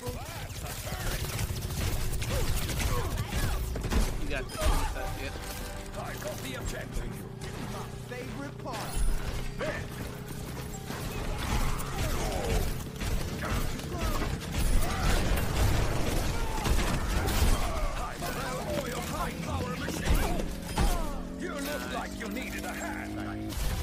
trouble. You got this. Yep. I got the objective. My favorite part. High power machine! You look like you needed a hand!